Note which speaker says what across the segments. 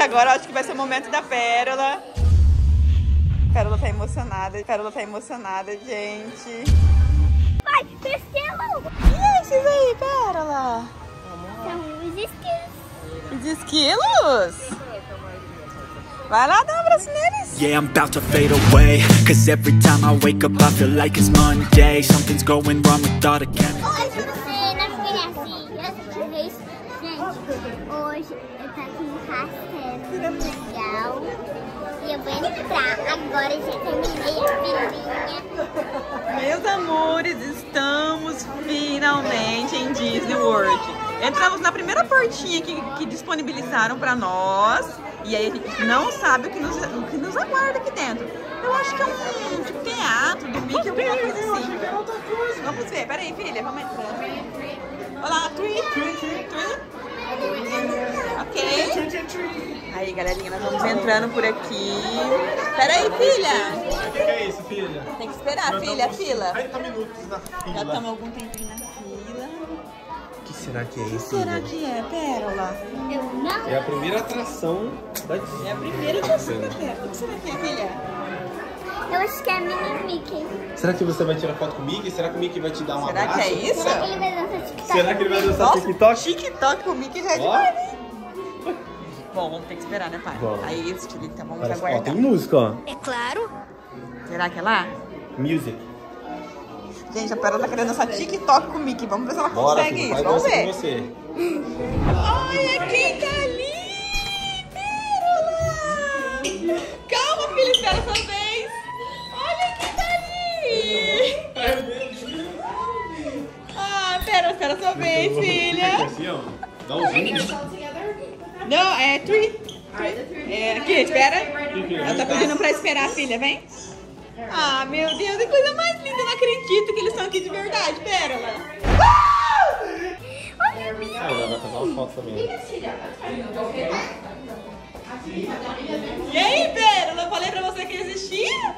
Speaker 1: Gente, agora acho que vai ser o momento da Pérola. Pérola tá emocionada. Pérola tá emocionada, gente.
Speaker 2: Vai, pesquilo!
Speaker 1: E esses aí, Pérola?
Speaker 2: São os esquilos.
Speaker 1: Os esquilos? Vai lá, dá um abraço neles.
Speaker 3: Yeah, I'm about to fade away Cause every time I wake up I feel like it's Monday Something's going wrong with all the chemicals
Speaker 2: Agora já terminei a.
Speaker 1: Meus amores, estamos finalmente em Disney World. Entramos na primeira portinha que, que disponibilizaram pra nós. E aí a gente não sabe o que, nos, o que nos aguarda aqui dentro. Eu acho que é um tipo teatro do Mickey, alguma coisa assim. Vamos ver, peraí, filha, vamos entrar. Olá, Tree, Tree, Ok. Aí, galerinha, nós vamos entrando por aqui. Peraí, filha.
Speaker 4: O que, que é isso, filha?
Speaker 1: Tem que esperar, filha, fila.
Speaker 4: 30 minutos na
Speaker 1: Já
Speaker 4: fila.
Speaker 1: estamos algum tempinho na fila.
Speaker 4: O que será que é
Speaker 1: O que
Speaker 4: isso?
Speaker 1: será que é, Pérola?
Speaker 2: Eu não.
Speaker 4: É a primeira atração da Disney.
Speaker 1: É a primeira atração da Pérola. O que será que é, filha?
Speaker 2: Eu acho que é a Mini Mickey.
Speaker 4: Será que você vai tirar foto com o Mickey? Será que o Mickey vai te dar um
Speaker 1: Será
Speaker 4: abraço?
Speaker 1: que é isso?
Speaker 2: Será que ele vai?
Speaker 4: Será que ele vai dançar
Speaker 1: Nossa,
Speaker 4: TikTok?
Speaker 1: TikTok com o Mickey já é
Speaker 4: Ó.
Speaker 1: demais, hein? Bom, vamos ter que esperar, né, pai?
Speaker 4: Vamos.
Speaker 1: Aí, Stili, então vamos
Speaker 4: Parece- Ó,
Speaker 1: aguardar.
Speaker 4: tem música, ó.
Speaker 2: É claro.
Speaker 1: Será que é lá?
Speaker 4: Music.
Speaker 1: Gente, a Pérola tá querendo dançar TikTok com o Mickey. Vamos ver se ela
Speaker 4: Bora,
Speaker 1: consegue
Speaker 4: filho,
Speaker 1: isso. Vamos ver.
Speaker 4: com você.
Speaker 1: Olha quem tá ali! Pérola! Calma, filha, espera a Ah, sua vez, filha.
Speaker 4: Dá um zoom.
Speaker 1: Não, é three. three. É, aqui, espera. Ela tá pedindo pra esperar, filha, vem. Ah, meu Deus, que coisa mais linda. Eu não acredito que eles estão aqui de verdade, Pérola.
Speaker 4: Ah, ela vai fazer uma foto também.
Speaker 1: E aí, Pérola, eu falei pra você que existia?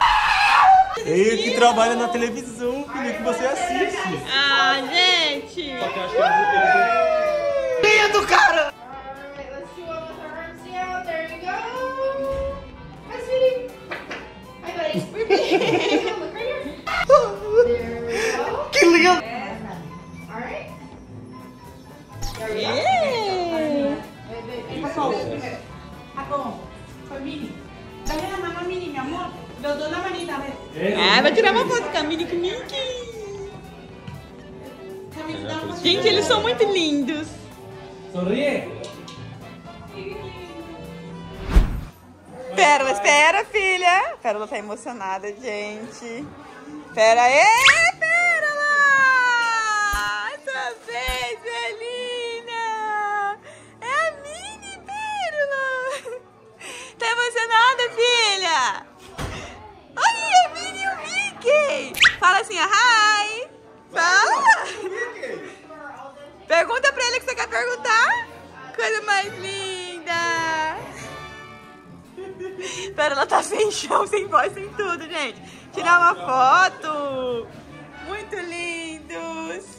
Speaker 4: Ele que trabalha na televisão, filho, que você assiste.
Speaker 1: Ah, gente.
Speaker 4: Só que eu acho que eles... eles-
Speaker 1: Lindo, cara.
Speaker 5: Alright, let's do one with our arms out. There you go. Hi, sweetie. Hi, buddy. We're big. Look right here. There we go.
Speaker 1: Que lindo.
Speaker 5: Alright.
Speaker 1: Yeah.
Speaker 6: Jacob, soy Mini. Dame la mano a Mini, mi Los dos la manita, ver.
Speaker 1: Ah, vai tirar uma foto com a Minnie Gente, eles são muito lindos. Pérola, espera, filha. Pérola tá emocionada, gente. Pera aí, Fala assim, ó, hi! Fala! Pergunta pra ele o que você quer perguntar. Coisa mais linda. Pera, ela tá sem chão, sem voz, sem tudo, gente. Tirar uma foto. Muito lindos.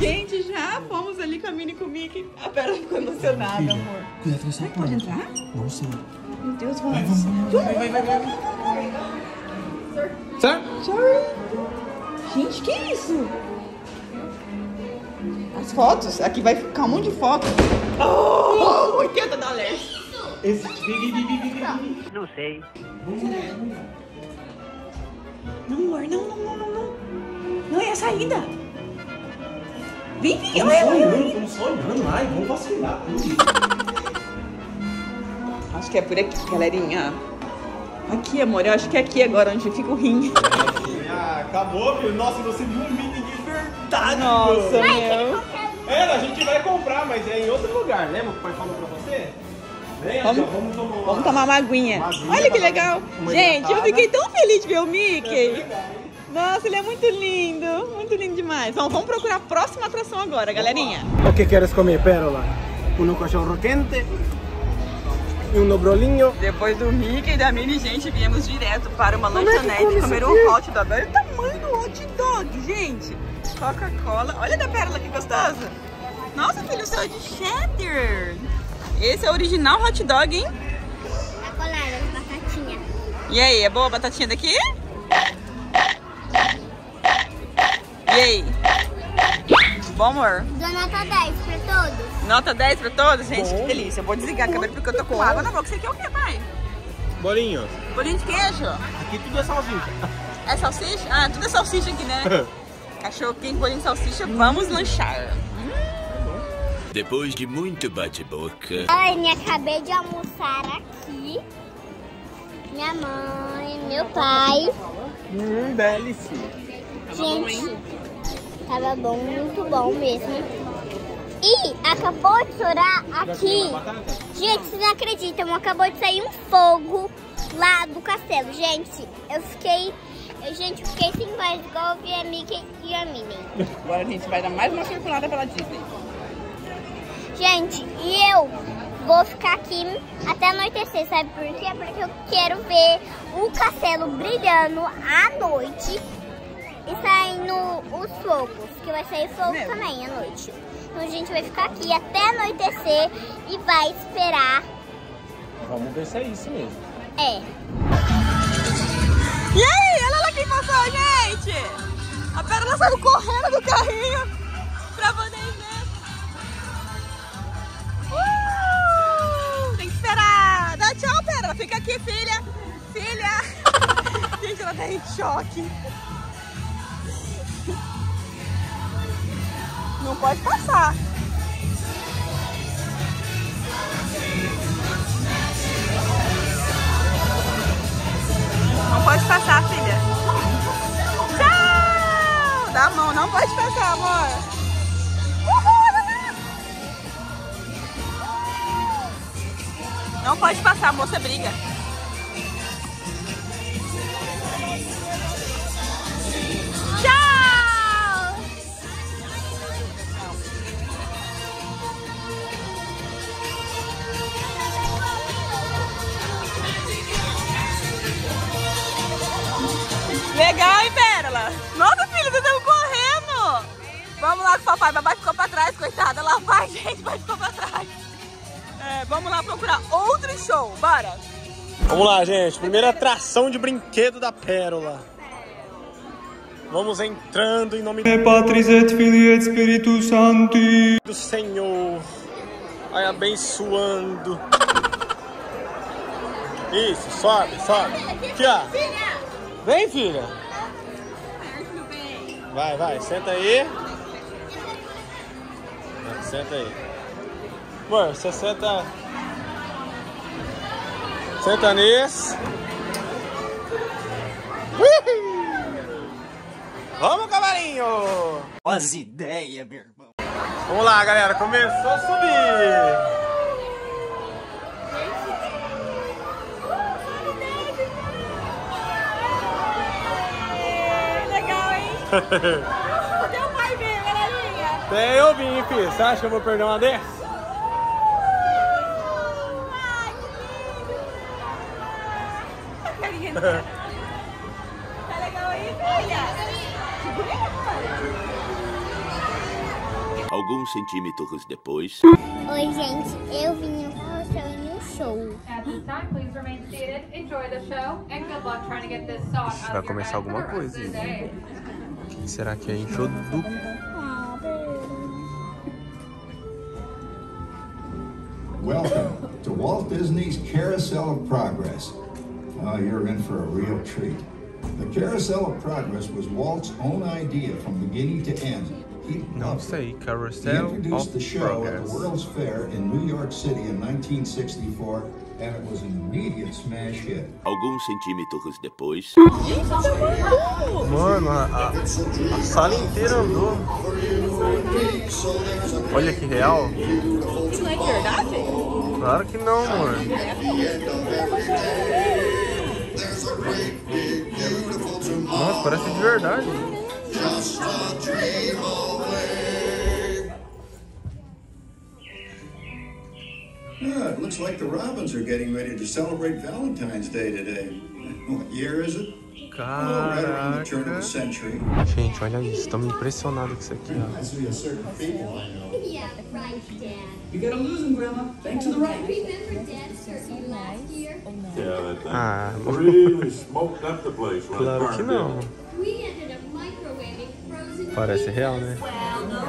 Speaker 1: Gente, já fomos ali com a Mini com o Mickey. A Pera ficou emocionada, amor. Será que pode entrar?
Speaker 4: Não sei.
Speaker 1: Meu Deus, vamos.
Speaker 4: Vai, vai, vai, vai. Certo?
Speaker 1: Sorry. Gente, que isso? As fotos? Aqui vai ficar um monte de foto. Oh, 80 dólares.
Speaker 4: Esse... vi, vi, vi, vi, vi, vi.
Speaker 7: Não sei.
Speaker 1: Não, amor, não, não, não, não, não. Não é a saída. Vem, vem, olha, olha, olha.
Speaker 4: Estamos só olhando. Ai, vamos vacilar.
Speaker 1: Acho que é por aqui, galerinha. Aqui, amor, eu acho que é aqui agora onde fica o rim.
Speaker 4: Acabou, filho. Nossa, você viu um mini de verdade,
Speaker 1: Nossa,
Speaker 4: meu. É, a gente vai comprar, mas é em outro lugar. Lembra que o pai falou pra você? Vem,
Speaker 1: Vamos-
Speaker 4: ó, vamos tomar uma...
Speaker 1: Vamos tomar uma aguinha.
Speaker 4: Uma aguinha
Speaker 1: Olha que legal. Gente, eu fiquei tão feliz de ver o Mickey. Nossa, ele é muito lindo. Muito lindo demais. Bom, vamos procurar a próxima atração agora, galerinha.
Speaker 8: O que quieres comer, Pérola? Um cachorro quente e um brolinho.
Speaker 1: Depois do Mickey e da Minnie, gente, viemos direto para uma
Speaker 8: Como é
Speaker 1: lanchonete
Speaker 8: come
Speaker 1: comer um hot dog. Olha o tamanho do hot dog, gente. Coca-Cola. Olha da pérola que gostosa. Nossa, filho, o céu é de cheddar. Esse é o original hot dog, hein? E aí, é boa a batatinha daqui? E aí? Bom, amor?
Speaker 2: Dou nota 10 pra todos.
Speaker 1: Nota 10 pra todos? Gente, que delícia. Eu vou desligar a câmera porque eu tô com água na boca. Você quer o quê, pai?
Speaker 8: Bolinho.
Speaker 1: Bolinho de queijo?
Speaker 8: Aqui tudo é salsicha.
Speaker 1: É salsicha? Ah, tudo é salsicha aqui, né? Cachorro quente, bolinho de salsicha. Vamos lanchar.
Speaker 3: Depois de muito bate-boca.
Speaker 2: Ai, acabei de almoçar aqui. Minha mãe, meu pai.
Speaker 8: Hum, delícia.
Speaker 2: Gente, tava bom, muito bom mesmo. E acabou de estourar aqui. Gente, vocês não acreditam, acabou de sair um fogo lá do castelo. Gente, eu fiquei. Eu, Gente, eu fiquei sem voz, igual eu vi a Mickey e a Minnie.
Speaker 1: Agora a gente vai dar mais uma circulada pela Disney.
Speaker 2: Gente, e eu vou ficar aqui até anoitecer, sabe por quê? Porque eu quero ver o castelo brilhando à noite e saindo os fogos, que vai sair fogo
Speaker 1: Mesmo?
Speaker 2: também à noite. Então a gente vai ficar aqui até anoitecer e vai esperar.
Speaker 8: Vamos ver se é isso mesmo.
Speaker 2: É.
Speaker 1: E quem passou, gente! A Pérola saiu correndo do carrinho pra poder ver. Uh! Tem que esperar. Dá tchau, Pérola. Fica aqui, filha. Filha. Gente, ela tá em choque. Não pode passar. Não pode passar, filha. Tchau! Dá a mão, não pode passar, amor. Uhul! Não pode passar, a moça briga. Tchau! Legal, hein, Pérola? Nossa, Vamos lá com o papai. Papai ficou pra trás, coitada. Lá vai, gente, vai ficou pra trás. É, vamos lá procurar outro show. Bora!
Speaker 8: Vamos lá, gente. Primeira atração de brinquedo da Pérola. Vamos entrando em nome
Speaker 7: Patris et Filii et Spiritus Sancti.
Speaker 8: do Senhor. Vai abençoando. Isso, sobe, sobe. Aqui, ó. Vem, filha. Vai, vai, senta aí. Senta aí. Amor, você senta. Senta nesse. Ui! Vamos, cavalinho!
Speaker 9: As ideias, meu irmão.
Speaker 8: Vamos lá, galera. Começou a subir.
Speaker 1: Legal, hein?
Speaker 8: Até eu vim, filho. Você acha que eu vou perder uma dessas?
Speaker 1: Tá legal aí, filha?
Speaker 3: Alguns centímetros depois.
Speaker 2: Oi, gente, eu vim no show.
Speaker 5: At this time, please remain seated, enjoy the show, and good luck trying to get this song out
Speaker 7: Vai começar alguma coisa será que é enxoto do...
Speaker 10: Welcome to Walt Disney's Carousel of Progress. Oh, you're in for a real treat. The Carousel of Progress was Walt's own idea from beginning to end. He
Speaker 7: Não
Speaker 10: loved it.
Speaker 7: sei,
Speaker 10: He
Speaker 7: Carousel
Speaker 10: introduced the
Speaker 7: of
Speaker 10: show at the World's Fair in New York City in 1964, and it was an immediate smash hit.
Speaker 3: Alguns centímetros depois.
Speaker 7: Mano, a, a, a sala inteira andou. Olha que real.
Speaker 1: Isso não é de verdade?
Speaker 7: Claro que não, amor. Nossa, parece de verdade.
Speaker 10: It looks like the Robins are getting ready to celebrate Valentine's Day today. What year is it? Century.
Speaker 8: Gente, olha isso. Estamos impressionados com isso aqui, ó.
Speaker 11: Thing
Speaker 8: Ah, claro que não.
Speaker 11: didn't it?
Speaker 2: We ended up microwaving frozen
Speaker 8: Parece real, né?
Speaker 12: Well, no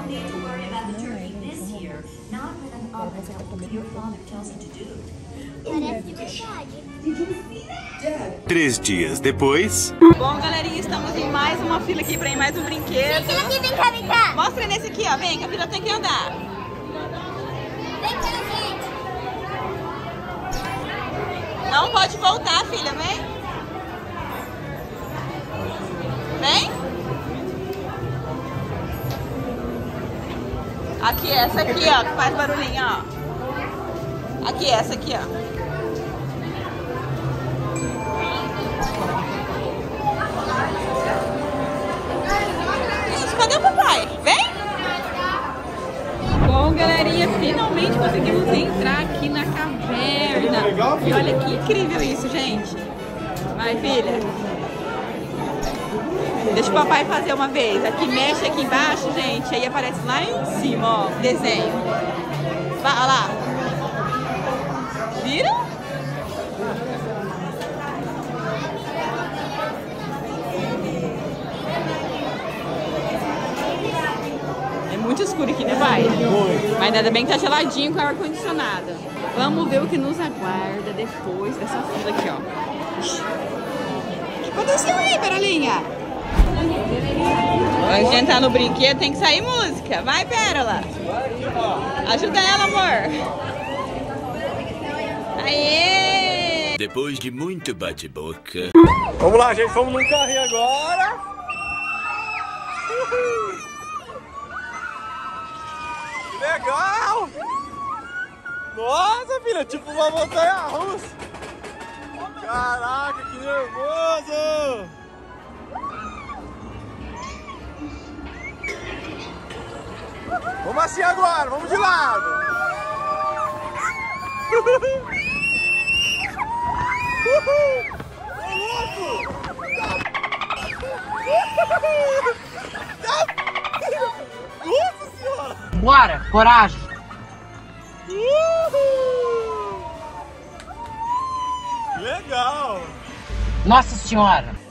Speaker 2: Parece de verdade.
Speaker 13: Três dias depois.
Speaker 1: Bom, galerinha, estamos em mais uma fila aqui pra ir mais um brinquedo.
Speaker 2: Vem aqui, vem cá, vem cá.
Speaker 1: Mostra nesse aqui, ó. Vem, que a fila tem que andar.
Speaker 2: Vem cá, gente.
Speaker 1: Não pode voltar, filha, vem. Vem. Aqui, essa aqui, ó, que faz barulhinho, ó. Aqui, essa aqui, ó. Isso, cadê o papai? Vem. Bom, galerinha, finalmente conseguimos entrar aqui na caverna. E olha que incrível isso, gente. Vai, filha. Deixa o papai fazer uma vez. Aqui mexe aqui embaixo, gente. Aí aparece lá em cima, ó, desenho. Vai olha lá. Vira? É muito escuro aqui, né, pai? Mas ainda bem que tá geladinho com ar condicionado. Vamos ver o que nos aguarda depois dessa fila aqui, ó. O que aconteceu aí, Perolinha? Antes de entrar no brinquedo tem que sair música. Vai, Pérola. Ajuda ela, amor. Aê!
Speaker 13: Depois de muito bate-boca.
Speaker 8: Vamos lá, gente. Vamos num carrinho agora. Uhul. Que legal! Nossa, filha, tipo uma montanha russa. Caraca, que nervoso! Vamos assim agora, vamos de lado. Uhul! Ô, louco! Nossa senhora!
Speaker 14: Bora, coragem.
Speaker 8: Uhul! Legal!
Speaker 14: Nossa senhora.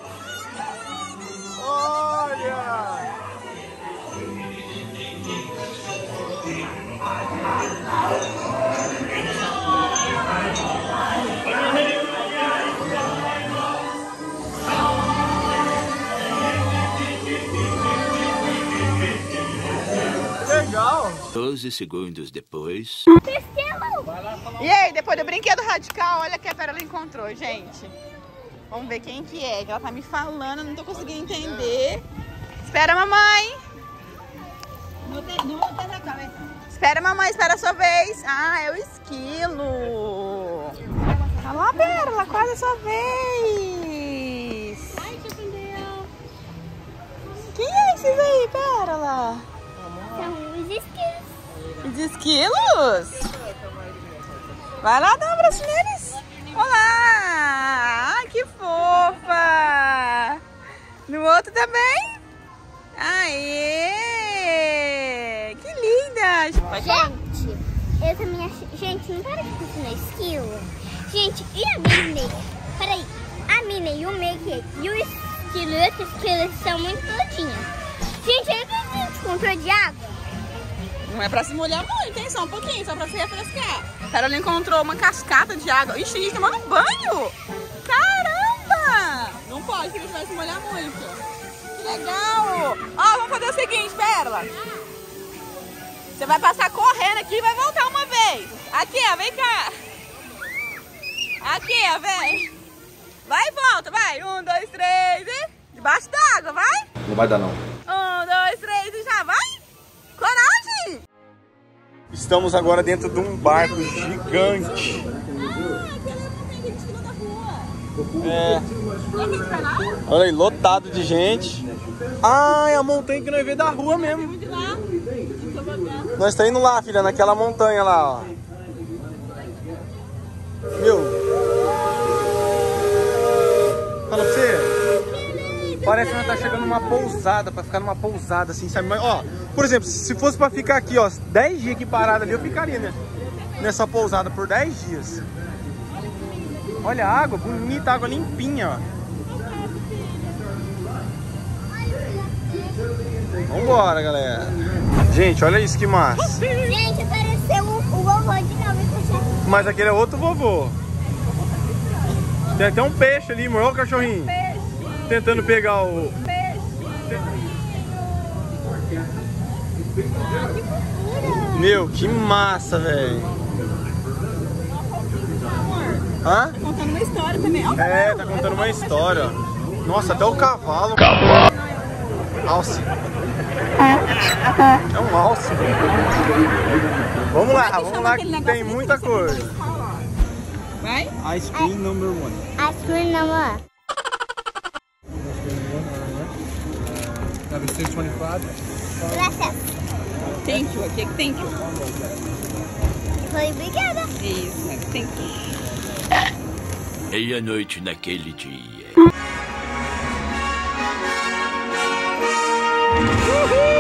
Speaker 13: 12 segundos depois.
Speaker 1: E aí, depois do brinquedo radical, olha que a Pérola encontrou, gente. Vamos ver quem que é, que ela tá me falando, não tô conseguindo entender. Espera, mamãe. Espera, mamãe, espera a sua vez. Ah, é o esquilo. Olha lá, Pérola, quase a sua vez. Quem é esses aí, Pérola?
Speaker 2: São
Speaker 1: de quilos? Vai lá dar um abraço neles. Olá! Ai, que fofa! No outro também? Aê! Que linda!
Speaker 2: Gente, eu também. Gente, não para que isso esquilo. Gente, e a Minnie? Peraí. A Minnie e o Mickey e o esquilo e os esquilos são muito todinhos. Gente, olha que a gente comprou de água.
Speaker 1: Não é pra se molhar muito, hein? Só um pouquinho, só pra se refrescar. Carol encontrou uma cascata de água. Ixi, gente tomando banho! Caramba! Não pode, porque a gente vai se molhar muito. Que legal! Ó, vamos fazer o seguinte, Pérola. Você vai passar correndo aqui e vai voltar uma vez. Aqui, ó, vem cá. Aqui, ó, vem. Vai e volta, vai. Um, dois, três e... Debaixo d'água, vai.
Speaker 8: Não vai dar não.
Speaker 1: Um, dois, três e já vai. Coragem!
Speaker 8: Estamos agora dentro de um barco gigante. É. Olha aí, lotado de gente. Ah, é a montanha que nós vê da rua mesmo. Nós estamos indo lá, filha, naquela montanha lá, ó. Meu. Fala pra você. Parece que nós tá chegando numa pousada, pra ficar numa pousada, assim, sabe? Mas, ó, por exemplo, se fosse pra ficar aqui, ó, 10 dias aqui parado ali, eu ficaria, né? Nessa pousada por 10 dias. Olha a água, bonita, água limpinha, ó. Vambora, galera. Gente, olha isso que massa.
Speaker 2: Gente, apareceu o, o vovô de novo.
Speaker 8: Mas aquele é outro vovô. Tem até um peixe ali. Olha o cachorrinho. Tentando pegar o... Meu, que massa, velho. Hã?
Speaker 1: Tá contando uma história também. Ó,
Speaker 8: É, tá contando uma história. ó. Nossa, até o cavalo. Cavalo. Alce. É um alce. Vamos lá, vamos lá que tem muita coisa.
Speaker 1: Vai?
Speaker 8: Ice cream number one.
Speaker 2: Ice cream number
Speaker 8: Have 625.
Speaker 2: Graças.
Speaker 1: Thank you. Aqui é thank you.
Speaker 2: Foi obrigada.
Speaker 1: Isso, é thank you.
Speaker 13: Meia-noite naquele dia.
Speaker 8: Olha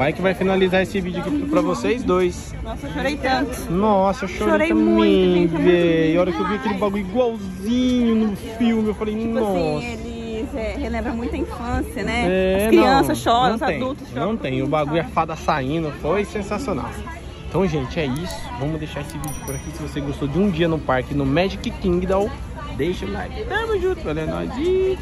Speaker 8: Vai que vai finalizar esse vídeo aqui pra vocês dois.
Speaker 1: Nossa, eu chorei tanto.
Speaker 8: Nossa, eu chorei,
Speaker 1: Chorei
Speaker 8: também,
Speaker 1: muito, gente, é muito
Speaker 8: velho. A hora que eu vi aquele bagulho igualzinho no filme, eu falei,
Speaker 1: Tipo
Speaker 8: nossa.
Speaker 1: assim, eles é, relembram muito a infância, né?
Speaker 8: É,
Speaker 1: As crianças
Speaker 8: não,
Speaker 1: choram,
Speaker 8: não
Speaker 1: os
Speaker 8: tem,
Speaker 1: adultos choram.
Speaker 8: Não tem, o bagulho é fada saindo, foi sensacional. Então, gente, é isso. Vamos deixar esse vídeo por aqui. Se você gostou de um dia no parque no Magic Kingdom, deixa o like. Tamo junto, valeu, nós. E.